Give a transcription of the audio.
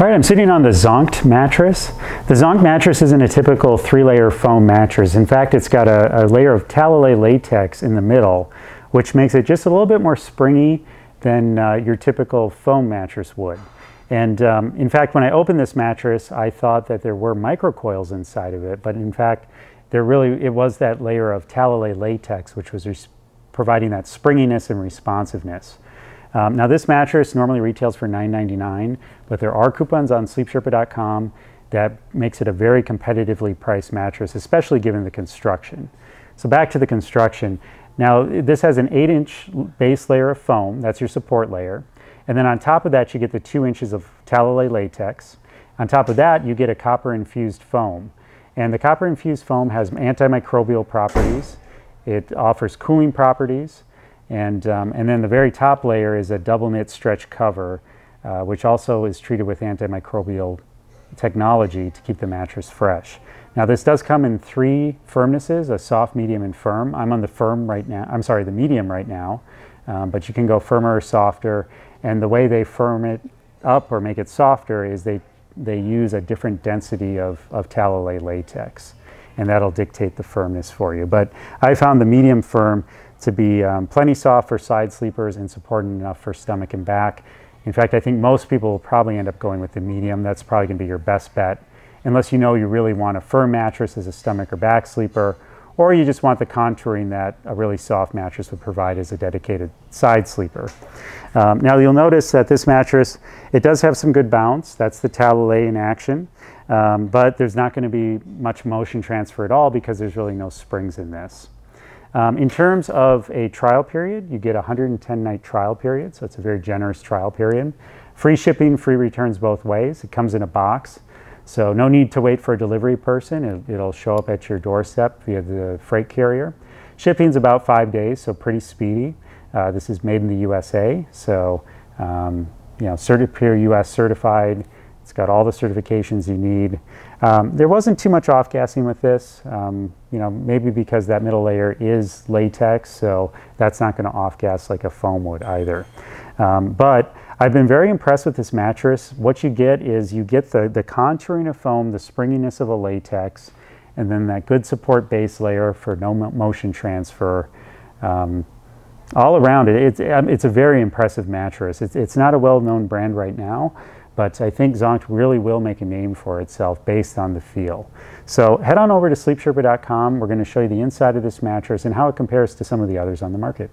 All right, I'm sitting on the Zonkd mattress. The Zonkd mattress isn't a typical three-layer foam mattress. In fact, it's got a, a, layer of Talalay latex in the middle, which makes it just a little bit more springy than uh, your typical foam mattress would. And um, in fact, when I opened this mattress, I thought that there were microcoils inside of it, but in fact, there really, it was that layer of Talalay latex, which was providing that springiness and responsiveness. Um, now this mattress normally retails for $9.99, but there are coupons on sleepsherpa.com that makes it a very competitively priced mattress, especially given the construction. So back to the construction. Now this has an 8-inch base layer of foam, that's your support layer. And then on top of that you get the 2 inches of Talalay latex. On top of that you get a copper infused foam. And the copper infused foam has antimicrobial properties. It offers cooling properties. And, um, and then the very top layer is a double knit stretch cover, uh, which also is treated with antimicrobial technology to keep the mattress fresh. Now this does come in three firmnesses, a soft, medium, and firm. I'm on the firm right now, I'm sorry, the medium right now, um, but you can go firmer or softer. And the way they firm it up or make it softer is they, they use a different density of, of Talalay latex. And that'll dictate the firmness for you. But I found the medium firm to be um, plenty soft for side sleepers and supporting enough for stomach and back. In fact, I think most people will probably end up going with the medium. That's probably going to be your best bet, unless you know you really want a firm mattress as a stomach or back sleeper, or you just want the contouring that a really soft mattress would provide as a dedicated side sleeper. Um, now you'll notice that this mattress, it does have some good bounce. That's the Talalay in action. Um, but there's not going to be much motion transfer at all because there's really no springs in this. Um, in terms of a trial period, you get a 110 night trial period, so it's a very generous trial period. Free shipping, free returns both ways. It comes in a box, so no need to wait for a delivery person. It, will show up at your doorstep via the freight carrier. Shipping's about five days, so pretty speedy. Uh, this is made in the USA, so um, you know, Certipure US certified. It's got all the certifications you need. Um, there wasn't too much off-gassing with this, um, you know, maybe because that middle layer is latex, so that's not going to off-gas like a foam would either. Um, but I've been very impressed with this mattress. What you get is you get the, the contouring of foam, the springiness of a latex, and then that good support base layer for no motion transfer. Um, all around it, it's, um, it's a very impressive mattress. It's, it's not a well-known brand right now, but I think Zonkd really will make a name for itself based on the feel. So head on over to sleepsherpa.com. We're going to show you the inside of this mattress and how it compares to some of the others on the market.